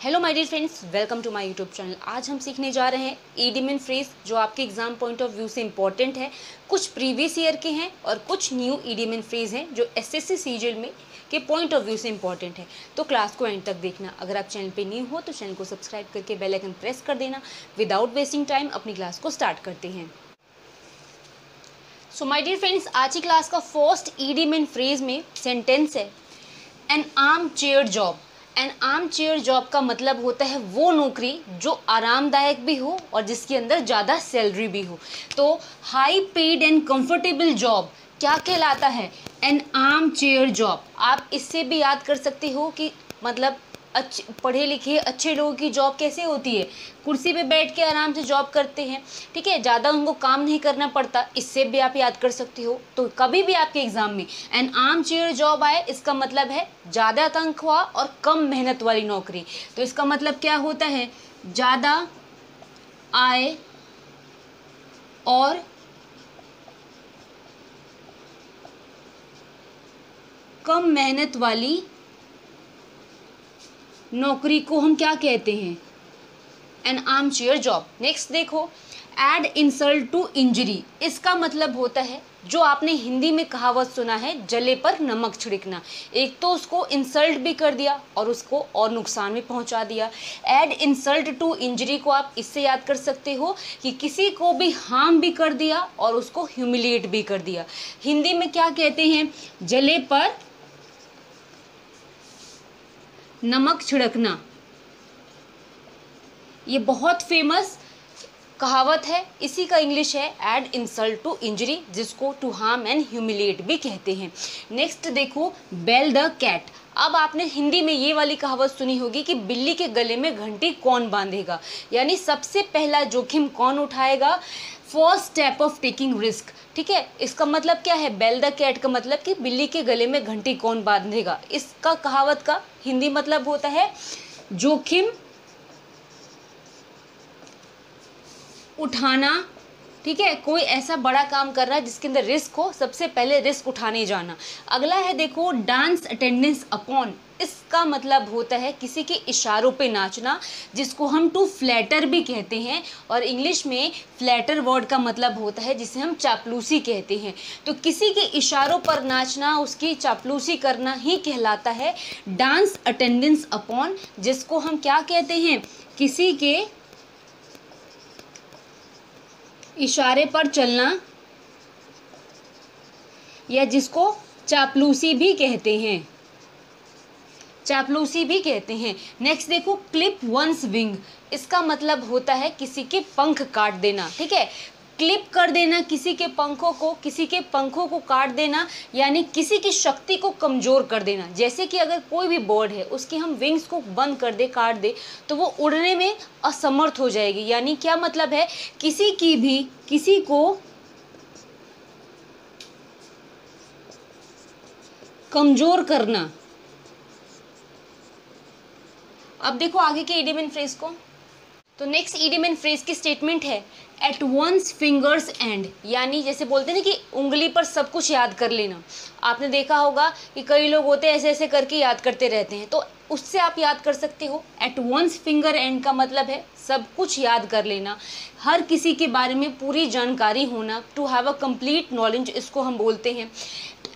Hello my dear friends welcome to my YouTube channel आज हम सीखने जा रहे हैं ईडीमिन फ्रेज जो आपके एग्ज़ाम पॉइंट ऑफ़ व्यू से इंपॉर्टेंट है। कुछ प्रीवियस ईयर के हैं और कुछ न्यू ईडीमिन फ्रेज हैं, जो एस एस सी में के पॉइंट ऑफ़ व्यू से इंपॉर्टेंट है। तो क्लास को एंड तक देखना। अगर आप चैनल पे न्यू हो तो चैनल को सब्सक्राइब करके बेल आइकन प्रेस कर देना। विदाउट वेस्टिंग टाइम अपनी क्लास को स्टार्ट करते हैं। सो माय डियर फ्रेंड्स आज की क्लास का फ़र्स्ट ईडीमिन फ्रेज में सेंटेंस है an armchair job an armchair job का मतलब होता है वो नौकरी जो आरामदायक भी हो और जिसके अंदर ज़्यादा सैलरी भी हो। तो high paid and comfortable job क्या कहलाता है? एन आर्म चेयर जॉब आप इससे भी याद कर सकते हो कि मतलब अच्छे पढ़े लिखे अच्छे लोगों की जॉब कैसे होती है? कुर्सी पे बैठ के आराम से जॉब करते हैं, ठीक है? ज़्यादा उनको काम नहीं करना पड़ता, इससे भी आप याद कर सकते हो। तो कभी भी आपके एग्ज़ाम में एन आर्म चेयर जॉब आए, इसका मतलब है ज़्यादा तनख्वाह और कम मेहनत वाली नौकरी। तो इसका मतलब क्या होता है? ज़्यादा आय और कम मेहनत वाली नौकरी को हम क्या कहते हैं? An armchair job next देखो. एड इंसल्ट टू इंजरी इसका मतलब होता है, जो आपने हिंदी में कहावत सुना है, जले पर नमक छिड़कना। एक तो उसको इंसल्ट भी कर दिया और उसको और नुकसान भी पहुँचा दिया। एड इंसल्ट टू इंजरी को आप इससे याद कर सकते हो कि किसी को भी हार्म भी कर दिया और उसको ह्यूमिलिएट भी कर दिया। हिंदी में क्या कहते हैं? जले पर नमक छिड़कना। ये बहुत फ़ेमस कहावत है, इसी का इंग्लिश है एड इंसल्ट टू इंजरी जिसको टू हार्म एंड ह्यूमिलेट भी कहते हैं। नेक्स्ट देखो बेल द कैट अब आपने हिंदी में ये वाली कहावत सुनी होगी कि बिल्ली के गले में घंटी कौन बांधेगा? यानी सबसे पहला जोखिम कौन उठाएगा? First step of taking risk, ठीक है? इसका मतलब क्या है? बेल द कैट का मतलब कि बिल्ली के गले में घंटी कौन बांधेगा? इसका कहावत का हिंदी मतलब होता है जोखिम उठाना ठीक है, कोई ऐसा बड़ा काम कर रहा है जिसके अंदर रिस्क हो, सबसे पहले रिस्क उठाने जाना। अगला है देखो, डांस अटेंडेंस अपॉन। इसका मतलब होता है किसी के इशारों पे नाचना, जिसको हम टू फ्लैटर भी कहते हैं, और इंग्लिश में फ्लैटर वर्ड का मतलब होता है जिसे हम चापलूसी कहते हैं। तो किसी के इशारों पर नाचना, उसकी चापलूसी करना ही कहलाता है डांस अटेंडेंस अपॉन, जिसको हम क्या कहते हैं? किसी के इशारे पर चलना या जिसको चापलूसी भी कहते हैं। चापलूसी भी कहते हैं। नेक्स्ट देखो क्लिप वंस विंग इसका मतलब होता है किसी के पंख काट देना, ठीक है? क्लिप कर देना किसी के पंखों को, किसी के पंखों को काट देना, यानी किसी की शक्ति को कमज़ोर कर देना। जैसे कि अगर कोई भी बर्ड है, उसकी हम विंग्स को बंद कर दे, काट दे तो वो उड़ने में असमर्थ हो जाएगी। यानी क्या मतलब है? किसी की भी, किसी को कमज़ोर करना। अब देखो आगे के ईडीमेन फ्रेज को। तो नेक्स्ट ईडीमेन फ्रेज की स्टेटमेंट है एट वंस फिंगर्स एंड यानी जैसे बोलते हैं ना कि उंगली पर सब कुछ याद कर लेना। आपने देखा होगा कि कई लोग होते हैं ऐसे ऐसे करके याद करते रहते हैं। तो उससे आप याद कर सकते हो। एट वंस फिंगर एंड का मतलब है सब कुछ याद कर लेना। हर किसी के बारे में पूरी जानकारी होना। To have a complete knowledge इसको हम बोलते हैं।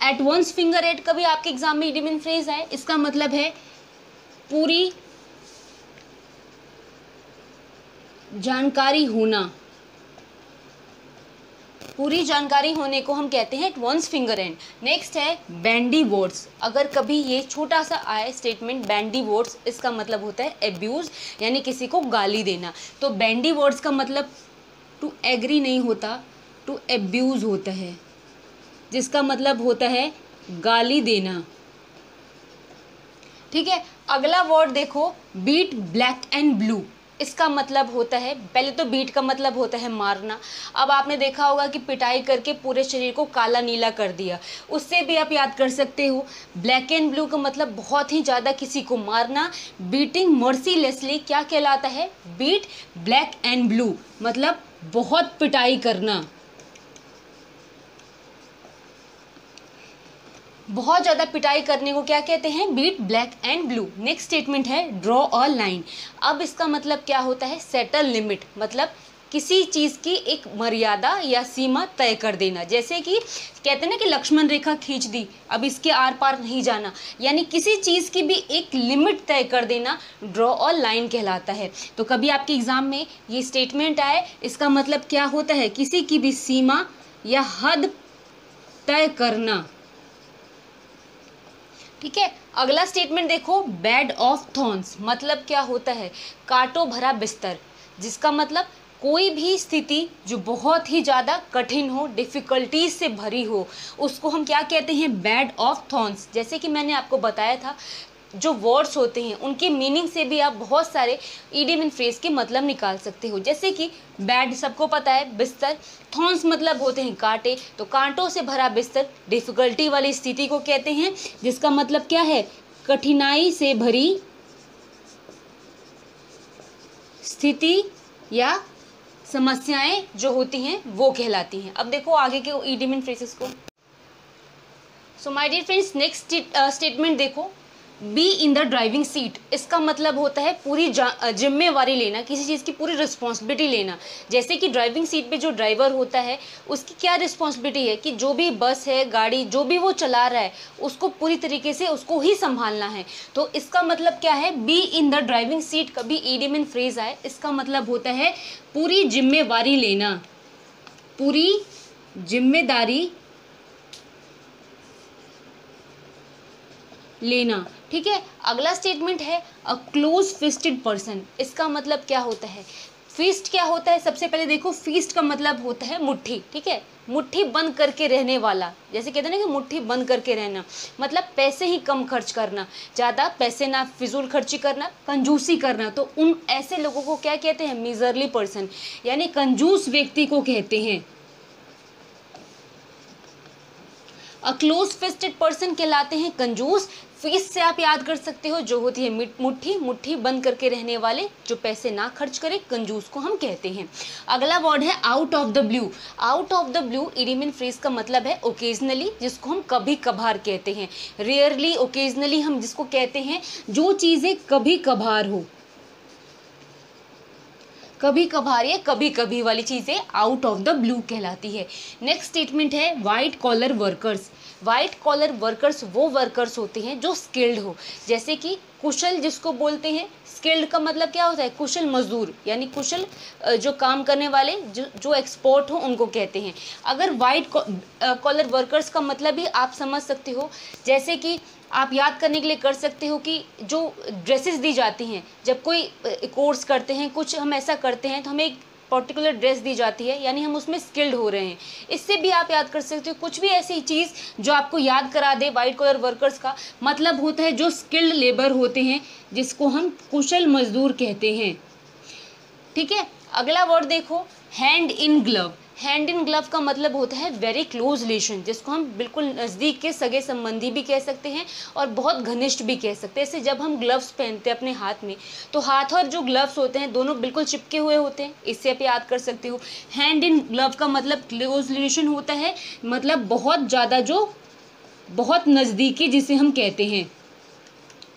एट वंस फिंगर एट कभी आपके एग्ज़ाम में ईडीमेन फ्रेज आए? इसका मतलब है पूरी जानकारी होना। पूरी जानकारी होने को हम कहते हैं वंस फिंगर एंड नेक्स्ट है बैंडी वर्ड्स अगर कभी ये छोटा सा आए स्टेटमेंट बैंडी वर्ड्स इसका मतलब होता है एब्यूज़ यानी किसी को गाली देना। तो बैंडी वर्ड्स का मतलब टू एग्री नहीं होता टू एब्यूज़ होता है। जिसका मतलब होता है गाली देना। ठीक है? अगला वर्ड देखो बीट ब्लैक एंड ब्लू इसका मतलब होता है, पहले तो बीट का मतलब होता है मारना। अब आपने देखा होगा कि पिटाई करके पूरे शरीर को काला नीला कर दिया। उससे भी आप याद कर सकते हो ब्लैक एंड ब्लू का मतलब बहुत ही ज़्यादा किसी को मारना बीटिंग मर्सीलेसली क्या कहलाता है? बीट ब्लैक एंड ब्लू मतलब बहुत पिटाई करना। बहुत ज़्यादा पिटाई करने को क्या कहते हैं? Beat black and blue next statement है ड्रॉ अ लाइन अब इसका मतलब क्या होता है? सेटल लिमिट मतलब किसी चीज़ की एक मर्यादा या सीमा तय कर देना। जैसे कि कहते हैं ना कि लक्ष्मण रेखा खींच दी, अब इसके आर पार नहीं जाना। यानी किसी चीज़ की भी एक लिमिट तय कर देना ड्रॉ और लाइन कहलाता है। तो कभी आपके एग्ज़ाम में ये स्टेटमेंट आए, इसका मतलब क्या होता है? किसी की भी सीमा या हद तय करना। ठीक है? अगला स्टेटमेंट देखो बेड ऑफ़ थॉर्न्स मतलब क्या होता है? कांटो भरा बिस्तर, जिसका मतलब कोई भी स्थिति जो बहुत ही ज़्यादा कठिन हो डिफ़िकल्टीज से भरी हो, उसको हम क्या कहते हैं? बेड ऑफ़ थॉर्न्स जैसे कि मैंने आपको बताया था जो वर्ड्स होते हैं, उनके मीनिंग से भी आप बहुत सारे ईडियम इन फ्रेज के मतलब निकाल सकते हो। जैसे कि बैड सबको पता है, बिस्तर। थॉर्न्स मतलब होते हैं कांटे। तो कांटों से भरा बिस्तर डिफ़िकल्टी वाली स्थिति को कहते हैं, जिसका मतलब क्या है? कठिनाई से भरी स्थिति या समस्याएँ जो होती हैं, वो कहलाती हैं। अब देखो आगे के ईडिमिन फ्रेसेस को। So my dear friends next statement देखो। Be in the driving seat इसका मतलब होता है पूरी जिम्मेवारी लेना, किसी चीज़ की पूरी रिस्पॉन्सिबिलिटी लेना। जैसे कि ड्राइविंग सीट पे जो ड्राइवर होता है, उसकी क्या रिस्पॉन्सिबिलिटी है कि जो भी बस है, गाड़ी, जो भी वो चला रहा है, उसको पूरी तरीके से उसको ही संभालना है। तो इसका मतलब क्या है? Be in the driving seat कभी ईडियम इन फ्रेज आए, इसका मतलब होता है पूरी जिम्मेवारी लेना। पूरी ज़िम्मेदारी लेना। ठीक है? अगला स्टेटमेंट है अ क्लोज फिस्टेड पर्सन इसका मतलब क्या होता है? फीस्ट क्या होता है? सबसे पहले देखो फीस्ट का मतलब होता है मुट्ठी, ठीक है? मुट्ठी बंद करके रहने वाला। जैसे कहते हैं ना कि मुट्ठी बंद करके रहना। मतलब पैसे ही कम खर्च करना। ज़्यादा पैसे ना, फिजूल खर्ची करना, कंजूसी करना। तो उन ऐसे लोगों को क्या कहते हैं? मिजरली पर्सन यानी कंजूस व्यक्ति को कहते हैं। अ क्लोज फिस्टेड पर्सन कहलाते हैं कंजूस। फ़ीस से आप याद कर सकते हो, जो होती है मुट्ठी। मुट्ठी बंद करके रहने वाले, जो पैसे ना खर्च करे, कंजूस को हम कहते हैं। अगला वर्ड है out of the blue out of the blue idiom phrase का मतलब है ओकेजनली जिसको हम कभी कभार कहते हैं। रेयरली ओकेजनली हम जिसको कहते हैं, जो चीज़ें कभी कभार हो। कभी कभार या कभी कभी वाली चीज़ें आउट ऑफ़ द ब्लू कहलाती है। नेक्स्ट स्टेटमेंट है white collar workers white collar workers वो वर्कर्स होते हैं जो स्किल्ड हो। जैसे कि कुशल जिसको बोलते हैं स्किल्ड का मतलब क्या होता है? कुशल मजदूर, यानी कुशल जो काम करने वाले, जो जो एक्सपोर्ट हो, उनको कहते हैं। अगर वाइट कॉलर वर्कर्स का मतलब ही आप समझ सकते हो, जैसे कि आप याद करने के लिए कर सकते हो कि जो ड्रेसेस दी जाती हैं, जब कोई कोर्स करते हैं, कुछ हम ऐसा करते हैं तो हमें एक पर्टिकुलर ड्रेस दी जाती है, यानी हम उसमें स्किल्ड हो रहे हैं। इससे भी आप याद कर सकते हो, कुछ भी ऐसी चीज़ जो आपको याद करा दे वाइट कलर वर्कर्स का मतलब होता है जो स्किल्ड लेबर होते हैं, जिसको हम कुशल मजदूर कहते हैं। ठीक है? अगला वर्ड देखो hand in glove hand in glove का मतलब होता है वेरी क्लोज रिलेशन जिसको हम बिल्कुल नज़दीक के सगे संबंधी भी कह सकते हैं और बहुत घनिष्ठ भी कह सकते हैं। ऐसे जब हम ग्लव्स पहनते हैं अपने हाथ में तो हाथ और जो ग्लव्स होते हैं दोनों बिल्कुल चिपके हुए होते हैं। इससे आप याद कर सकते हो। हैंड इन ग्लव का मतलब क्लोज रिलेशन होता है मतलब बहुत ज़्यादा जो बहुत नज़दीकी जिसे हम कहते हैं।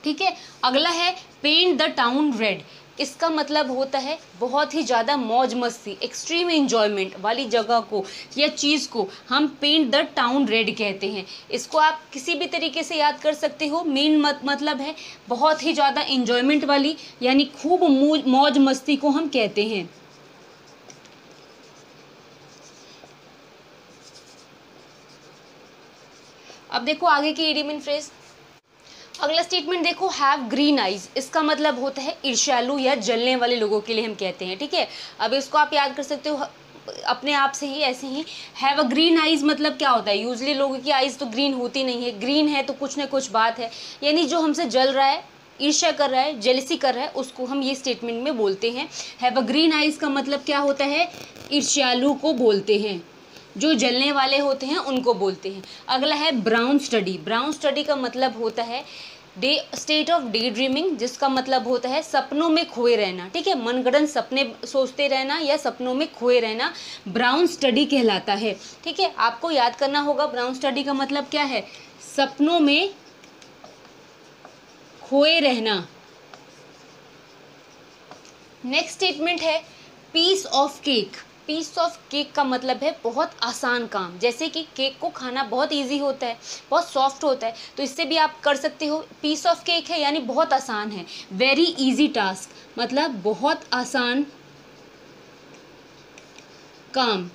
ठीक है? अगला है पेंट द टाउन रेड इसका मतलब होता है बहुत ही ज़्यादा मौज मस्ती एक्सट्रीम इन्जॉयमेंट वाली जगह को या चीज़ को हम पेंट द टाउन रेड कहते हैं। इसको आप किसी भी तरीके से याद कर सकते हो। मेन मत, मतलब है बहुत ही ज़्यादा इन्जॉयमेंट वाली यानी खूब मौज मस्ती को हम कहते हैं। अब देखो आगे की इडिमिन फ्रेज अगला स्टेटमेंट देखो हैव ग्रीन आइज़ इसका मतलब होता है ईर्ष्यालु या जलने वाले लोगों के लिए हम कहते हैं, ठीक है? अब इसको आप याद कर सकते हो, अपने आप से ही ऐसे ही हैव अ ग्रीन आइज़ मतलब क्या होता है? यूजली लोगों की आइज़ तो ग्रीन होती नहीं है ग्रीन है तो कुछ ना कुछ बात है। यानी जो हमसे जल रहा है, ईर्ष्या कर रहा है जेलसी कर रहा है, उसको हम ये स्टेटमेंट में बोलते हैं। हैव अ ग्रीन आइज़ का मतलब क्या होता है? ईर्ष्यालु को बोलते हैं। जो जलने वाले होते हैं, उनको बोलते हैं। अगला है ब्राउन स्टडी। ब्राउन स्टडी का मतलब होता है day, state of day dreaming जिसका मतलब होता है सपनों में खोए रहना। ठीक है? मनगढ़ंत सपने सोचते रहना या सपनों में खोए रहना ब्राउन स्टडी कहलाता है। ठीक है? आपको याद करना होगा ब्राउन स्टडी का मतलब क्या है? सपनों में खोए रहना। नेक्स्ट स्टेटमेंट है piece of cake. Piece of cake का मतलब है बहुत आसान काम। जैसे कि केक को खाना बहुत इजी होता है, बहुत सॉफ्ट होता है तो इससे भी आप कर सकते हो। पीस ऑफ़ केक है, यानी बहुत आसान है। वेरी इजी टास्क मतलब बहुत आसान काम।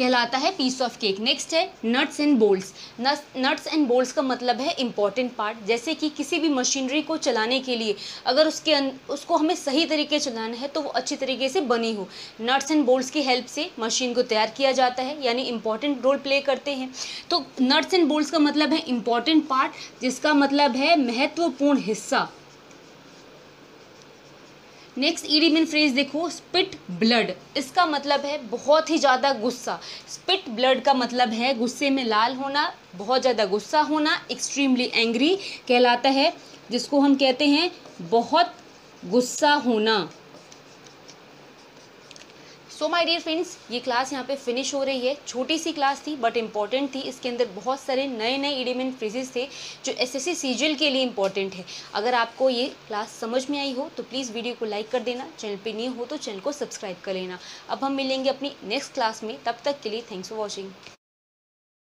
कहलाता है पीस ऑफ़ केक नेक्स्ट है nuts and bolts nuts and bolts का मतलब है इंपॉर्टेंट पार्ट जैसे कि किसी भी मशीनरी को चलाने के लिए अगर उसके उसको हमें सही तरीके से चलाना है तो वो अच्छी तरीके से बनी हो. नट्स एंड बोल्ट्स की हेल्प से मशीन को तैयार किया जाता है, यानी इंपॉर्टेंट रोल प्ले करते हैं. तो नट्स एंड बोल्ट्स का मतलब है इंपॉर्टेंट पार्ट जिसका मतलब है महत्वपूर्ण हिस्सा. नेक्स्ट ईडी मिन फ्रेज देखो स्पिट ब्लड इसका मतलब है बहुत ही ज़्यादा गुस्सा. स्पिट ब्लड का मतलब है गुस्से में लाल होना, बहुत ज़्यादा गुस्सा होना एक्सट्रीमली एंग्री कहलाता है, जिसको हम कहते हैं बहुत गुस्सा होना. सो माय डियर फ्रेंड्स ये क्लास यहाँ पे फिनिश हो रही है। छोटी सी क्लास थी बट इंपॉर्टेंट थी। इसके अंदर बहुत सारे नए नए इडियम फ्रेजेस थे, जो एस एस सी के लिए इंपॉर्टेंट है। अगर आपको ये क्लास समझ में आई हो तो प्लीज़ वीडियो को लाइक कर देना। चैनल पर नहीं हो तो चैनल को सब्सक्राइब कर लेना। अब हम मिलेंगे अपनी नेक्स्ट क्लास में। तब तक के लिए थैंक्स फॉर वॉचिंग